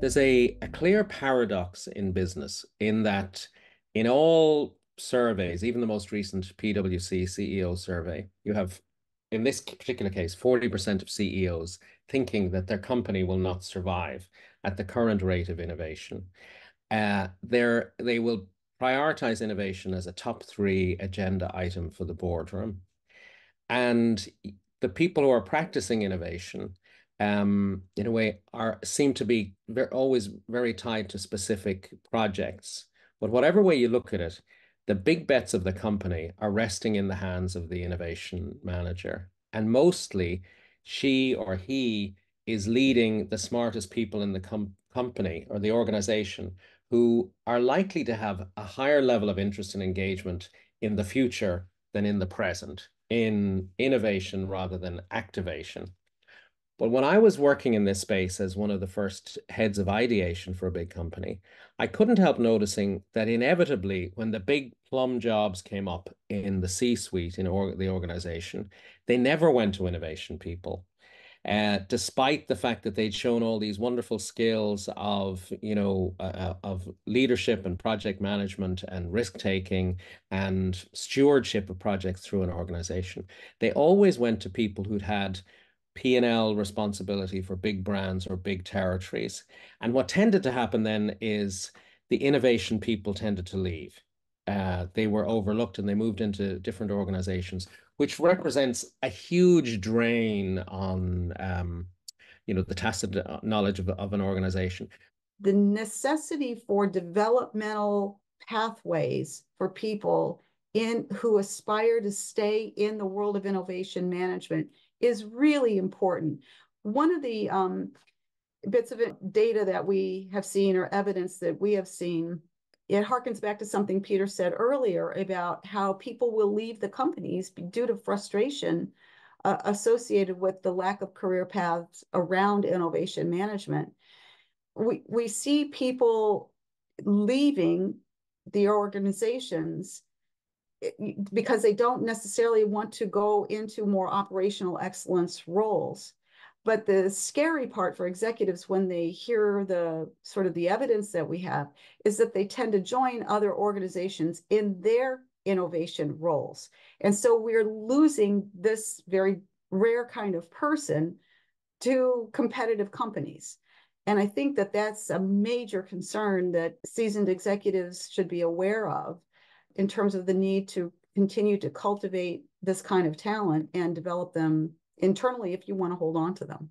There's a, a clear paradox in business in that in all surveys, even the most recent PwC CEO survey, you have, in this particular case, 40% of CEOs thinking that their company will not survive at the current rate of innovation. Uh, they will prioritize innovation as a top three agenda item for the boardroom. And the people who are practicing innovation um, in a way, are seem to be very, always very tied to specific projects. But whatever way you look at it, the big bets of the company are resting in the hands of the innovation manager. And mostly, she or he is leading the smartest people in the com company or the organization who are likely to have a higher level of interest and engagement in the future than in the present, in innovation rather than activation. But when I was working in this space as one of the first heads of ideation for a big company, I couldn't help noticing that inevitably, when the big plum jobs came up in the C suite in or the organization, they never went to innovation people. Uh, despite the fact that they'd shown all these wonderful skills of, you know, uh, uh of leadership and project management and risk taking and stewardship of projects through an organization, they always went to people who'd had P&L responsibility for big brands or big territories. And what tended to happen then is the innovation people tended to leave. Uh, they were overlooked and they moved into different organizations, which represents a huge drain on, um, you know, the tacit knowledge of, of an organization. The necessity for developmental pathways for people in who aspire to stay in the world of innovation management is really important. One of the um, bits of data that we have seen or evidence that we have seen, it harkens back to something Peter said earlier about how people will leave the companies due to frustration uh, associated with the lack of career paths around innovation management. We, we see people leaving the organizations because they don't necessarily want to go into more operational excellence roles. But the scary part for executives when they hear the sort of the evidence that we have is that they tend to join other organizations in their innovation roles. And so we're losing this very rare kind of person to competitive companies. And I think that that's a major concern that seasoned executives should be aware of in terms of the need to continue to cultivate this kind of talent and develop them internally if you want to hold on to them.